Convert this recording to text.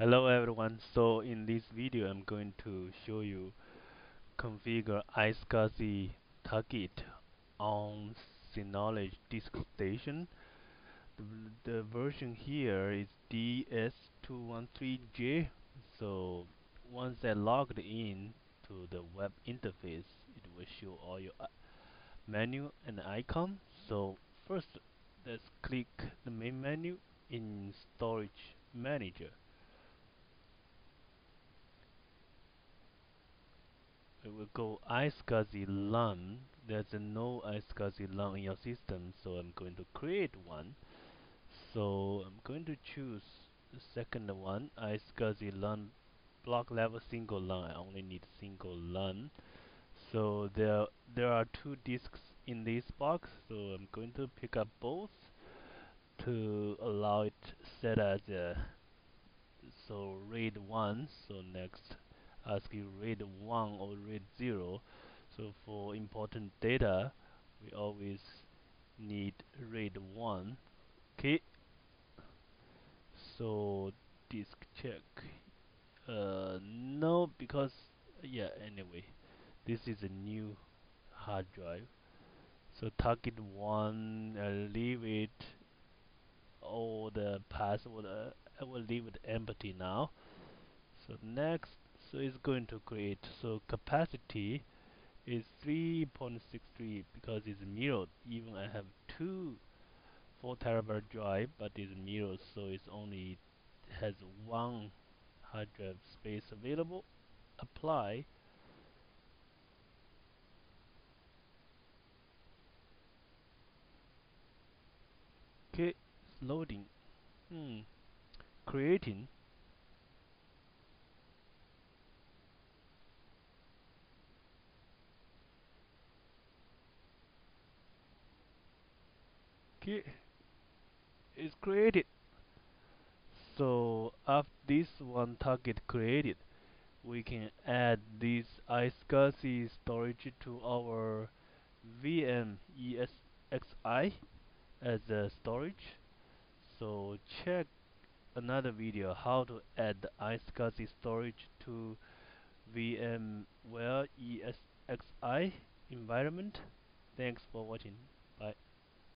Hello everyone, so in this video I'm going to show you configure iSCSI target on Synology disk station. The, the version here is DS213J so once I logged in to the web interface it will show all your uh, menu and icon. So first let's click the main menu in storage manager will go iSCSI LUN. There's no iSCSI LUN in your system, so I'm going to create one. So I'm going to choose the second one, iSCSI LUN block level single LUN. I only need single LUN. So there there are two disks in this box, so I'm going to pick up both to allow it set as a so RAID 1. So next ask you RAID 1 or RAID 0 so for important data we always need RAID 1 okay. So disk check. Uh, no because yeah anyway this is a new hard drive. So target 1 I'll leave it all the password uh, I will leave it empty now. So next so it's going to create so capacity is 3.63 because it's mirrored. Even I have two 4 terabyte drive but it's mirrored so it's only has one hard drive space available. Apply. Okay loading. Hmm creating okay it's created. So after this one target created we can add this iSCSI storage to our VM ESXi as a storage. So check another video how to add iSCSI storage to VMware ESXi environment. Thanks for watching